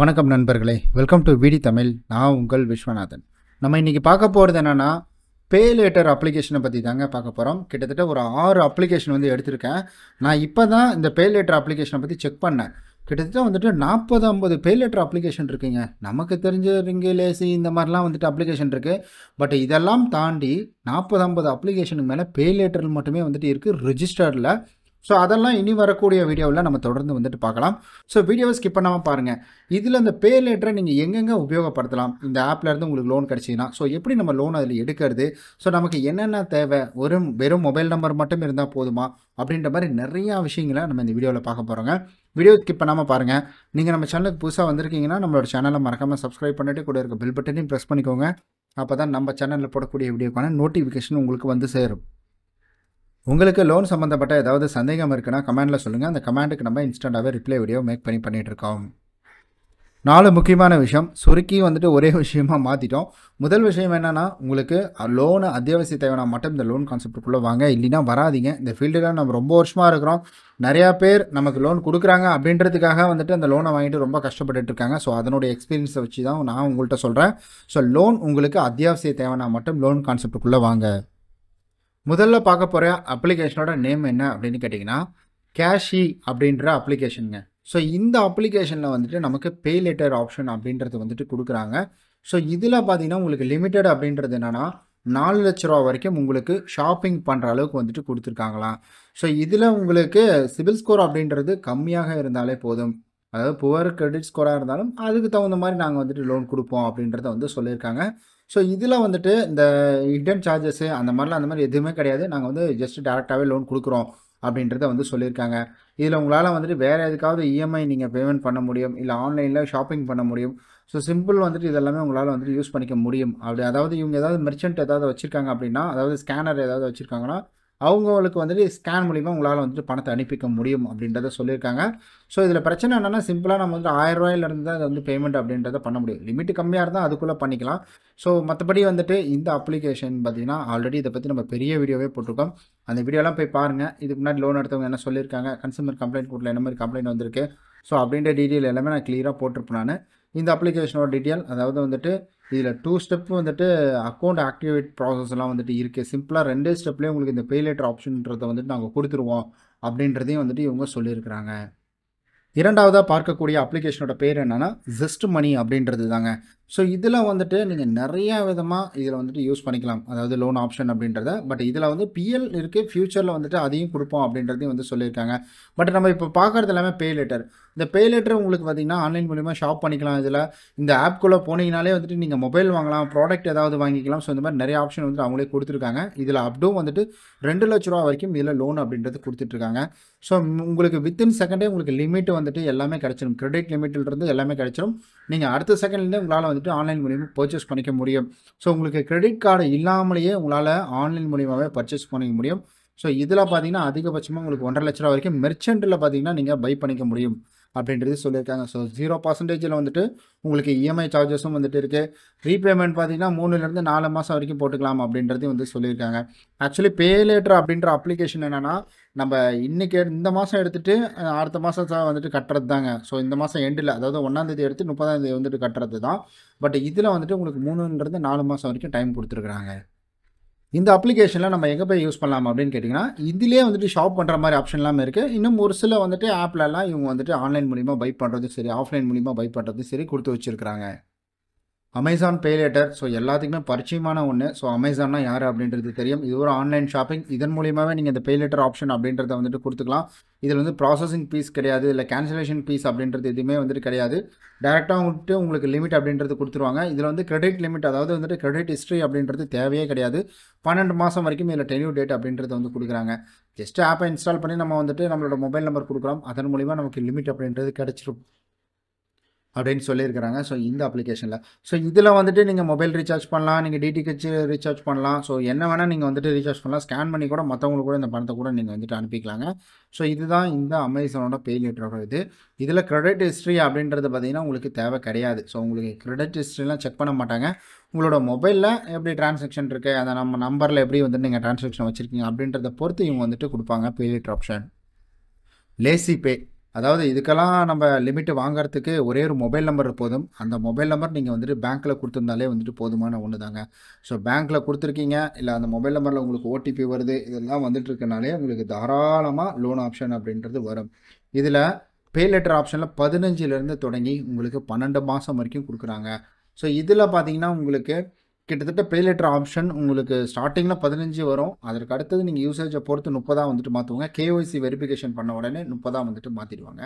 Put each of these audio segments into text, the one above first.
வணக்கம் நண்பர்களே. Welcome to விடி தமிழ் நான் உங்கள் விஸ்வநாதன். நம்ம இன்றைக்கி பார்க்க போகிறது என்னென்னா பே லேட்டர் அப்ளிகேஷனை பற்றி தாங்க பார்க்க போகிறோம் கிட்டத்தட்ட ஒரு ஆறு அப்ளிகேஷன் வந்து எடுத்திருக்கேன். நான் இப்போ தான் இந்த பே லேட்டர் அப்ளிகேஷனை பற்றி செக் பண்ணேன். கிட்டத்தட்ட வந்துட்டு நாற்பது ஐம்பது பே லேட்டர் அப்ளிகேஷன் இருக்குங்க. நமக்கு தெரிஞ்ச ரிங்கு லேசி இந்த மாதிரிலாம் வந்துட்டு அப்ளிகேஷன் இருக்குது பட் இதெல்லாம் தாண்டி நாற்பது ஐம்பது அப்ளிகேஷனுக்கு மேலே பே லேட்டர் மட்டுமே வந்துட்டு இருக்குது ரிஜிஸ்டர்டில் ஸோ அதெல்லாம் இனி வரக்கூடிய வீடியோவில் நம்ம தொடர்ந்து வந்துட்டு பார்க்கலாம். ஸோ வீடியோவை ஸ்கிப் பண்ணாமல் பாருங்கள் இதில் அந்த பே லெட்டரை நீங்கள் எங்கெங்கே உபயோகப்படுத்தலாம்? இந்த ஆப்ல இருந்து உங்களுக்கு லோன் கிடச்சிங்கன்னா ஸோ எப்படி நம்ம லோன் அதில் எடுக்கிறது? ஸோ நமக்கு என்னென்ன தேவை? ஒரு வெறும் மொபைல் நம்பர் மட்டும் இருந்தால் போதுமா? அப்படின்ற மாதிரி நிறையா விஷயங்களை நம்ம இந்த வீடியோவில் பார்க்க போகிறோங்க வீடியோ ஸ்கிப் பண்ணாமல் பாருங்கள் நீங்கள் நம்ம சேனலுக்கு புதுசாக வந்திருக்கீங்கன்னா நம்மளோட சேனலை மறக்காமல் சப்ஸ்கிரைப் பண்ணிட்டு கூட இருக்க பெல் பட்டனையும் ப்ரெஸ் பண்ணிக்கோங்க. அப்போ தான் நம்ம சேனலில் போடக்கூடிய வீடியோக்கான நோட்டிஃபிகேஷன் உங்களுக்கு வந்து சேரும். உங்களுக்கு லோன் சம்மந்தப்பட்ட ஏதாவது சந்தேகம் இருக்குன்னா கமெண்டில் சொல்லுங்கள் அந்த கமெண்ட்டுக்கு நம்ம இன்ஸ்டண்ட்டாகவே ரிப்ளை வீடியோ மேக் பண்ணி பண்ணிகிட்டு இருக்கோம் நாலு முக்கியமான விஷயம். சுருக்கி வந்துட்டு ஒரே விஷயமா மாற்றிட்டோம் முதல் விஷயம் என்னென்னா உங்களுக்கு லோனு அத்தியாவசிய தேவைனா மட்டும் இந்த லோன் கான்செப்டுக்குள்ளே வாங்க. இல்லைன்னா வராதிங்க. இந்த ஃபீல்டில் நம்ம ரொம்ப வருஷமாக இருக்கிறோம். நிறையா பேர் நமக்கு லோன் கொடுக்குறாங்க அப்படின்றதுக்காக வந்துட்டு அந்த லோனை வாங்கிட்டு ரொம்ப கஷ்டப்பட்டுட்டு இருக்காங்க. ஸோ அதனுடைய எக்ஸ்பீரியன்ஸை வச்சு தான் நான் உங்கள்கிட்ட சொல்கிறேன் ஸோ லோன் உங்களுக்கு அத்தியாவசிய தேவைனா மட்டும் லோன் கான்செப்டுக்குள்ளே வாங்க. முதல்ல பார்க்க போகிற அப்ளிகேஷனோட நேம் என்ன அப்படின்னு கேட்டிங்கன்னா கேஷி அப்படின்ற அப்ளிகேஷனுங்க ஸோ இந்த அப்ளிகேஷனில் வந்துட்டு நமக்கு பே லேட்டர் ஆப்ஷன் அப்படின்றது வந்துட்டு கொடுக்குறாங்க. ஸோ இதில் பார்த்தீங்கன்னா உங்களுக்கு லிமிட்டட் அப்படின்றது என்னென்னா நாலு லட்ச ரூபா வரைக்கும் உங்களுக்கு ஷாப்பிங் பண்ணுற அளவுக்கு வந்துட்டு கொடுத்துருக்காங்களாம். ஸோ இதில் உங்களுக்கு சிபில் ஸ்கோர் அப்படின்றது கம்மியாக இருந்தாலே போதும். அதாவது புவர் கிரெடிட் ஸ்கோராக இருந்தாலும் அதுக்கு தகுந்த மாதிரி நாங்கள் வந்துட்டு லோன் கொடுப்போம் அப்படின்றத வந்து சொல்லியிருக்காங்க. ஸோ இதில் வந்துட்டு இந்த ஹிடன் சார்ஜஸ்ஸு அந்த மாதிரிலாம் அந்த மாதிரி எதுவுமே கிடையாது. நாங்கள் வந்து ஜஸ்ட் டேரெக்டாகவே லோன் கொடுக்குறோம் அப்படின்றத வந்து சொல்லியிருக்காங்க. இதில் உங்களால் வந்துட்டு வேறு எதுக்காவது இஎம்ஐ நீங்கள் பேமெண்ட் பண்ண முடியும் இல்லை ஆன்லைனில் ஷாப்பிங் பண்ண முடியும். ஸோ சிம்பிள் வந்துட்டு இதெல்லாமே உங்களால் வந்துட்டு யூஸ் பண்ணிக்க முடியும். அப்படி அதாவது இவங்க ஏதாவது மெர்ச்சன்ட் ஏதாவது வச்சுருக்காங்க அப்படின்னா அதாவது ஸ்கேனர் ஏதாவது வச்சுருக்காங்கன்னா அவங்களுக்கு வந்துட்டு ஸ்கேன் மூலிமா உங்களால் வந்துட்டு பணத்தை அனுப்பிக்க முடியும் அப்படின்றத சொல்லியிருக்காங்க. ஸோ இதில் பிரச்சனை என்னென்னா சிம்பிளாக நம்ம வந்து ஆயிரம் ரூபாயிலிருந்து தான் அதை வந்து பேமெண்ட் அப்படின்றத பண்ண முடியும். லிமிட் கம்மியாக இருந்தால் அதுக்குள்ளே பண்ணிக்கலாம். ஸோ மற்றபடி வந்துட்டு இந்த அப்ளிகேஷன் பார்த்தீங்கன்னா ஆல்ரெடி இதை பற்றி நம்ம பெரிய வீடியோவே போட்டிருக்கோம். அந்த வீடியோலாம் போய் பாருங்கள் இதுக்கு முன்னாடி லோன் எடுத்தவங்க என்ன சொல்லியிருக்காங்க? கன்சூமர் கம்ப்ளைண்ட் கொடுக்கல என்ன மாதிரி கம்ப்ளைண்ட் வந்திருக்கு? ஸோ அப்படின்ற டீட்டெயில் எல்லாமே நான் கிளியராக போட்டிருப்பேன் நான். இந்த அப்ளிகேஷனோட டீட்டெயில் அதாவது வந்துட்டு இதில் டூ ஸ்டெப் வந்துட்டு அக்கௌண்ட் ஆக்டிவேட் ப்ராசஸ்லாம் வந்துட்டு இருக்குது சிம்பிளாக ரெண்டே ஸ்டெப்லேயே உங்களுக்கு இந்த பே லேட்டர் ஆப்ஷன்றதை வந்துட்டு நாங்கள் கொடுத்துருவோம் அப்படின்றதையும் வந்துட்டு இவங்க சொல்லியிருக்கிறாங்க. இரண்டாவதாக பார்க்கக்கூடிய அப்ளிகேஷனோட பேர் என்னென்னா ஜஸ்ட் மணி அப்படின்றது தாங்க. ஸோ இதில் வந்துட்டு நீங்கள் நிறையா விதமாக இதில் வந்துட்டு யூஸ் பண்ணிக்கலாம். அதாவது லோன் ஆப்ஷன் அப்படின்றத. பட் இதில் வந்து பிஎல் இருக்குது ஃப்யூச்சரில் வந்துட்டு அதையும் கொடுப்போம் அப்படின்றதையும் வந்து சொல்லியிருக்காங்க. பட் நம்ம இப்போ பார்க்குறது எல்லாமே பே லெட்டர் இந்த பே லெட்டர் உங்களுக்கு பார்த்தீங்கன்னா ஆன்லைன் மூலிமா ஷாப் பண்ணிக்கலாம் இதில். இந்த ஆப்குள்ளே போனீங்கனாலே வந்துட்டு நீங்கள் மொபைல் வாங்கலாம் ப்ராடக்ட் ஏதாவது வாங்கிக்கலாம். ஸோ இந்த மாதிரி நிறைய ஆப்ஷன் வந்துட்டு அவங்களே கொடுத்துருக்காங்க. இதில் அப்டும் வந்துட்டு ரெண்டு லட்ச ரூபா வரைக்கும் இதில் லோன் அப்படின்றது கொடுத்துட்ருக்காங்க ஸோ உங்களுக்கு வித்தின் செகண்டே உங்களுக்கு லிமிட் வந்துட்டு எல்லாமே கிடச்சிடும் கிரெடிட் லிமிட்டிலிருந்து எல்லாமே கிடச்சிடும் நீங்கள் அடுத்த செகண்ட்லேருந்து உங்களால் வந்துட்டு ஆன்லைன் மூலியமாக பர்ச்சேஸ் பண்ணிக்க முடியும். ஸோ உங்களுக்கு கிரெடிட் கார்டு இல்லாமலேயே உங்களால் ஆன்லைன் மூலியமாகவே பர்ச்சேஸ் பண்ணிக்க முடியும். ஸோ இதில் பார்த்தீங்கன்னா அதிகபட்சமாக உங்களுக்கு ஒன்றரை லட்ச ரூபா வரைக்கும் மெர்ச்சென்ட்டில் பார்த்தீங்கன்னா நீங்கள் பை பண்ணிக்க முடியும். அப்படின்றது சொல்லியிருக்காங்க. ஸோ ஜீரோ பர்சன்டேஜில் வந்துட்டு உங்களுக்கு இஎம்ஐ சார்ஜஸும் வந்துட்டு இருக்குது ரீபேமெண்ட் பார்த்தீங்கன்னா மூணுலேருந்து நாலு மாதம் வரைக்கும் போட்டுக்கலாம் அப்படின்றதையும் வந்து சொல்லியிருக்காங்க. ஆக்சுவலி பே லேட்டர் அப்படின்ற அப்ளிகேஷன் என்னென்னா நம்ம இன்றைக்கி இந்த மாதம் எடுத்துகிட்டு அடுத்த மாதம் வந்துட்டு கட்டுறது தாங்க ஸோ இந்த மாதம் எண்டில் அதாவது ஒன்றாந்தேதி எடுத்து முப்பதாந்தேதி வந்துட்டு கட்டுறது தான் பட் இதில் வந்துட்டு உங்களுக்கு மூணுன்றது நாலு மாதம் வரைக்கும் டைம் கொடுத்துருக்குறாங்க. இந்த அப்ளிகேஷனில் நம்ம எங்கே போய் யூஸ் பண்ணலாம் அப்படின்னு கேட்டிங்கன்னா இதிலே வந்துட்டு ஷாப் பண்ணுற மாதிரி ஆப்ஷன்லாம் இருக்குது இன்னும் ஒரு சில வந்துட்டு ஆப்லலாம் இவங்க வந்துட்டு ஆன்லைன் மூலிமா பை பண்ணுறதும் சரி ஆஃப்லைன் மூலிமா பை பண்ணுறதும் சரி கொடுத்து வச்சுருக்கிறாங்க. அமேசான் பே லேட்டர் ஸோ எல்லாத்துக்குமே பரிச்சயமான ஒன்று ஸோ அமேசான்னா யார் அப்படின்றது தெரியும். இது ஒரு ஆன்லைன் ஷாப்பிங் இதன் மூலியமாகவே நீங்கள் இந்த பே லேட்டர் ஆப்ஷன் அப்படின்றத வந்துட்டு கொடுத்துக்கலாம். இதில் வந்து ப்ராசஸிங் ஃபீஸ் கிடையாது. இல்லை கேன்சலேஷன் ஃபீஸ் அப்படின்றது எதுவுமே வந்துட்டு கிடையாது. டேரெக்டாக வந்துட்டு உங்களுக்கு லிமிட் அப்படின்றது கொடுத்துருவாங்க. இதில் வந்து கிரெடிட் லிமிட் அதாவது வந்துட்டு கிரெடிட் ஹிஸ்ட்ரி அப்படின்றது தேவையே கிடையாது. பன்னெண்டு மாதம் வரைக்கும் இதில் டென்யூ டேட் அப்படின்றது வந்து கொடுக்குறாங்க. ஜஸ்ட் ஆப்பை இன்ஸ்டால் பண்ணி நம்ம வந்துட்டு நம்மளோட மொபைல் நம்பர் கொடுக்குறோம். அதன் மூலிமா நமக்கு லிமிட் அப்படின்றது கிடச்சிரும். அப்படின்னு சொல்லியிருக்கிறாங்க. ஸோ இந்த அப்ளிகேஷனில் ஸோ இதில் வந்துட்டு நீங்கள் மொபைல் ரீசார்ஜ் பண்ணலாம். நீங்கள் டிடிஹெச் ரீசார்ஜ் பண்ணலாம். ஸோ என்ன வேணால் நீங்கள் வந்துட்டு ரீசார்ஜ் பண்ணலாம். ஸ்கேன் பண்ணி கூட மற்றவங்களுக்கு கூட இந்த பணத்தை கூட நீங்கள் வந்துட்டு அனுப்பிக்கலாங்க. ஸோ இதுதான் இந்த அமேசானோட பே இது. இதில் கிரெடிட் ஹிஸ்ட்ரி அப்படின்றது பார்த்தீங்கன்னா உங்களுக்கு தேவை கிடையாது. ஸோ உங்களுக்கு கிரெடிட் ஹிஸ்ட்ரிலாம் செக் பண்ண மாட்டாங்க. உங்களோட மொபைலில் எப்படி டிரான்சாக்ஷன் இருக்குது அதை நம்ம நம்பரில் எப்படி வந்துட்டு நீங்கள் டிரான்சாக்ஷன் வச்சுருக்கீங்க அப்படின்றத பொறுத்து இவங்க வந்துட்டு கொடுப்பாங்க. பே ஆப்ஷன் லேசி பே அதாவது இதுக்கெல்லாம் நம்ம லிமிட்டு வாங்குறதுக்கு ஒரே ஒரு மொபைல் நம்பர் போதும். அந்த மொபைல் நம்பர் நீங்கள் வந்துட்டு பேங்க்கில் கொடுத்துருந்தாலே வந்துட்டு போதுமான ஒன்று தாங்க ஸோ பேங்க்கில் கொடுத்துருக்கீங்க இல்லை அந்த மொபைல் நம்பரில் உங்களுக்கு ஓடிபி வருது இதெல்லாம் வந்துட்டு இருக்கனாலே உங்களுக்கு தாராளமாக லோன் ஆப்ஷன் அப்படின்றது வரும். இதில் பே லெட்டர் ஆப்ஷனில் பதினஞ்சுலேருந்து தொடங்கி உங்களுக்கு பன்னெண்டு மாதம் வரைக்கும் கொடுக்குறாங்க. ஸோ இதில் பார்த்தீங்கன்னா உங்களுக்கு கிட்டத்தட்ட பே லெட்டர் ஆப்ஷன் உங்களுக்கு ஸ்டார்டிங்கில் பதினஞ்சு வரும். அதற்கு அடுத்தது நீங்கள் யூசேஜை பொறுத்து முப்பதாக வந்துட்டு மாற்றுவாங்க கேஒய்சி வெரிஃபிகேஷன் பண்ண உடனே முப்பதாக வந்துட்டு மாற்றிடுவாங்க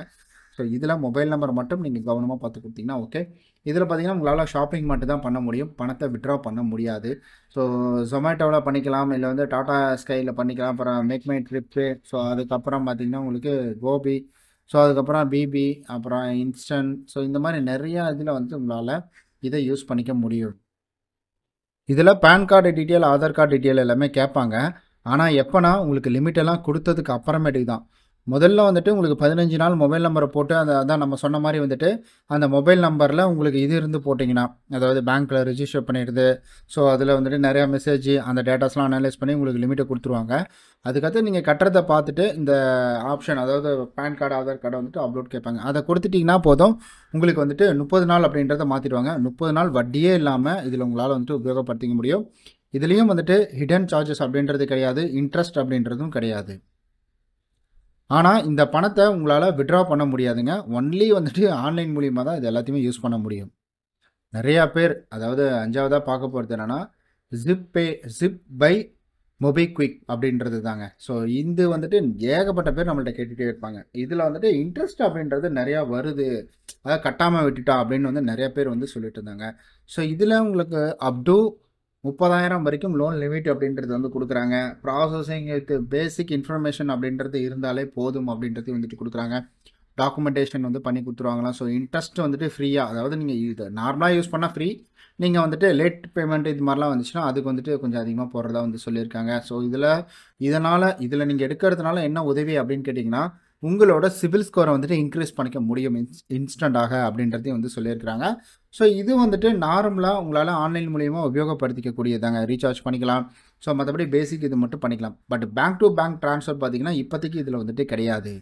ஸோ இதில் மொபைல் நம்பர் மட்டும் நீங்கள் கவனமாக பார்த்து கொடுத்தீங்கன்னா ஓகே இதில் பார்த்தீங்கன்னா உங்களால் ஷாப்பிங் மட்டும் தான் பண்ண முடியும். பணத்தை விட்ரா பண்ண முடியாது. ஸோ ஜொமேட்டோவில் பண்ணிக்கலாம். இல்லை வந்து டாடா ஸ்கையில் பண்ணிக்கலாம். அப்புறம் மேக் மை ட்ரிப்பு ஸோ அதுக்கப்புறம் பார்த்தீங்கன்னா உங்களுக்கு கோபி ஸோ அதுக்கப்புறம் பிபி அப்புறம் இன்ஸ்டன்ட் ஸோ இந்த மாதிரி நிறையா இதில் வந்து உங்களால் இதை யூஸ் பண்ணிக்க முடியும். இதில் PAN card detail Aadhaar card detail எல்லாமே கேட்பாங்க. ஆனால் எப்போனா உங்களுக்கு லிமிட்டெல்லாம் கொடுத்ததுக்கு அப்புறமேட்டுக்கு தான். முதல்ல வந்துட்டு உங்களுக்கு பதினஞ்சு நாள் மொபைல் நம்பரை போட்டு அந்த அதான் நம்ம சொன்ன மாதிரி வந்துட்டு அந்த மொபைல் நம்பரில் உங்களுக்கு இது இருந்து போட்டிங்கன்னா அதாவது பேங்க்கில் ரிஜிஸ்டர் பண்ணிடுது. ஸோ அதில் வந்துட்டு நிறையா மெசேஜ் அந்த டேட்டாஸ்லாம் அனலைஸ் பண்ணி உங்களுக்கு லிமிட்டை கொடுத்துருவாங்க. அதுக்கடுத்து நீங்கள் கட்டுறதை பார்த்துட்டு இந்த ஆப்ஷன் அதாவது பேன் கார்டு ஆதார் கார்டை வந்துட்டு அப்லோட் கேட்பாங்க. அதை கொடுத்துட்டிங்கன்னா போதும். உங்களுக்கு வந்துட்டு முப்பது நாள் அப்படின்றத மாற்றிடுவாங்க முப்பது நாள் வட்டியே இல்லாமல் இதில் உங்களால் வந்துட்டு உபயோகப்படுத்திக்க முடியும். இதுலேயும் வந்துட்டு ஹிடன் சார்ஜஸ் அப்படின்றது கிடையாது. இன்ட்ரெஸ்ட் அப்படின்றதும் கிடையாது. ஆனால் இந்த பணத்தை உங்களால் விட்ரா பண்ண முடியாதுங்க. ஒன்லி வந்துட்டு ஆன்லைன் மூலியமாக தான் இது எல்லாத்தையுமே யூஸ் பண்ண முடியும். நிறையா பேர் அதாவது அஞ்சாவதாக பார்க்க போகிறது என்னென்னா Zip Pay Zip by MobiKwik அப்படின்றது தாங்க. ஸோ இது வந்துட்டு ஏகப்பட்ட பேர் நம்மள்ட்ட கேட்டுகிட்டே இருப்பாங்க. இதில் வந்துட்டு இன்ட்ரெஸ்ட் அப்படின்றது நிறையா வருது. அதாவது கட்டாமல் விட்டுட்டா அப்படின்னு வந்து நிறையா பேர் வந்து சொல்லிட்டு இருந்தாங்க. ஸோ இதில் உங்களுக்கு அப்டூ முப்பதாயிரம் வரைக்கும் லோன் லிமிட் அப்படின்றது வந்து கொடுக்குறாங்க. ப்ராசஸிங் வித் பேசிக் இன்ஃபர்மேஷன் அப்படின்றது இருந்தாலே போதும் அப்படின்றது வந்துட்டு கொடுக்குறாங்க. டாக்குமெண்டேஷன் வந்து பண்ணி கொடுத்துருவாங்களாம். ஸோ இன்ட்ரெஸ்ட் வந்துட்டு ஃப்ரீயாக அதாவது நீங்கள் இது நார்மலாக யூஸ் பண்ணால் ஃப்ரீ நீங்கள் வந்துட்டு லேட் பேமெண்ட் இது மாதிரிலாம் வந்துச்சுன்னா அதுக்கு வந்துட்டு கொஞ்சம் அதிகமாக போடுறதா வந்து சொல்லியிருக்காங்க. ஸோ இதில் இதனால் இதில் நீங்கள் எடுக்கிறதுனால என்ன உதவி அப்படின்னு கேட்டிங்கன்னா உங்களோட சிவில் ஸ்கோரை வந்துட்டு இன்க்ரீஸ் பண்ணிக்க முடியும் இன்ஸ் இன்ஸ்டண்ட்டாக அப்படின்றதையும் வந்து சொல்லியிருக்கிறாங்க. ஸோ இது வந்துட்டு நார்மலாக உங்களால் ஆன்லைன் மூலியமாக உபயோகப்படுத்திக்கக்கூடியதாங்க. ரீசார்ஜ் பண்ணிக்கலாம். ஸோ மற்றபடி பேசிக் இது மட்டும் பண்ணிக்கலாம். But bank to bank transfer பார்த்தீங்கன்னா இப்போதைக்கு இதில் வந்துட்டு கிடையாது.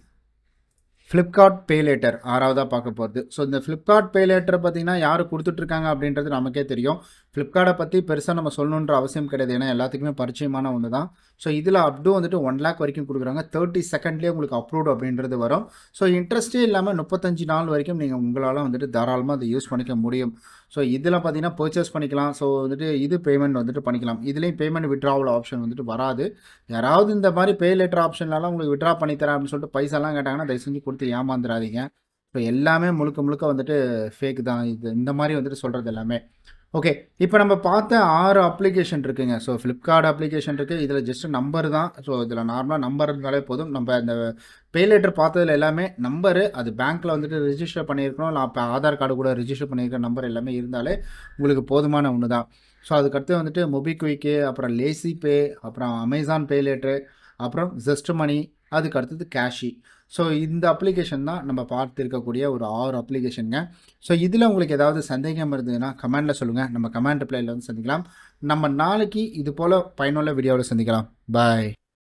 ஃப்ளிப்கார்ட் பேலேட்டர் ஆறாவதாக பார்க்க போகிறது ஸோ இந்த ஃப்ளிப்கார்ட் பே பார்த்தீங்கன்னா யார் கொடுத்துட்ருக்காங்க அப்படின்றது நமக்கே தெரியும். ஃப்ளிப்கார்ட்டை பற்றி பெருசாக நம்ம சொல்லணுன்ற அவசியம் கிடையாது. ஏன்னா எல்லாத்துக்குமே பரிச்சயமான ஒன்று தான் ஸோ இதில் அப்டு வந்துட்டு ஒன் லேக் வரைக்கும் கொடுக்குறாங்க. தேர்ட்டி செகண்ட்லேயே உங்களுக்கு அப்ரூவ்டு அப்படின்றது வரும். ஸோ இன்ட்ரெஸ்ட்டே இல்லாமல் முப்பத்தஞ்சு நாள் வரைக்கும் நீங்கள் உங்களால் வந்துட்டு தாராளமாக அதை யூஸ் பண்ணிக்க முடியும். ஸோ இதில் பார்த்தீங்கன்னா பர்ச்சேஸ் பண்ணிக்கலாம். ஸோ வந்துட்டு இது பேமெண்ட் வந்துட்டு பண்ணிக்கலாம். இதுலேயும் பேமெண்ட் விட்ராவல் ஆப்ஷன் வந்துட்டு வராது. யாராவது இந்த மாதிரி பே லெட்டர் ஆப்ஷன்லாம் உங்களுக்கு விட்ரா பண்ணி தரேன் அப்படின்னு சொல்லிட்டு பைசாலாம் கேட்டாங்கன்னா தயவு செஞ்சு கொடுத்து ஏமாந்துடாதீங்க ஸோ எல்லாமே முழுக்க முழுக்க வந்துட்டு ஃபேக் தான். இது இந்த மாதிரி வந்துட்டு சொல்கிறது எல்லாமே. ஓகே இப்போ நம்ம பார்த்த ஆறு அப்ளிகேஷன் இருக்குங்க. ஸோ ஃப்ளிப்கார்ட் அப்ளிகேஷன் இருக்குது இதில் ஜஸ்ட் நம்பர் தான். ஸோ இதில் நார்மலாக நம்பர் இருந்தாலே போதும். நம்ம இந்த பே லெட்டர் பார்த்ததுல எல்லாமே நம்பரு அது பேங்க்கில் வந்துட்டு ரிஜிஸ்டர் பண்ணியிருக்கணும். இல்லை அப்போ ஆதார் கார்டு கூட ரிஜிஸ்டர் பண்ணியிருக்கிற நம்பர் எல்லாமே இருந்தாலே உங்களுக்கு போதுமான ஒன்று தான். ஸோ அதுக்கடுத்து வந்துட்டு மொபிக்விக்கு அப்புறம் லேசி பே அப்புறம் அமேசான் பே லேட்ரு அப்புறம் ஜெஸ்ட் மணி அதுக்கு அடுத்தது கேஷி ஸோ இந்த அப்ளிகேஷன் தான் நம்ம பார்த்துருக்கக்கூடிய ஒரு ஆறு அப்ளிகேஷனுங்க ஸோ இதில் உங்களுக்கு ஏதாவது சந்தேகம் இருந்ததுன்னா கமெண்டில் சொல்லுங்கள் நம்ம கமெண்ட் ரிப்ளைல வந்து சந்திக்கலாம். நம்ம நாளைக்கு இது போல் பயனுள்ள வீடியோவில் சந்திக்கலாம். பாய்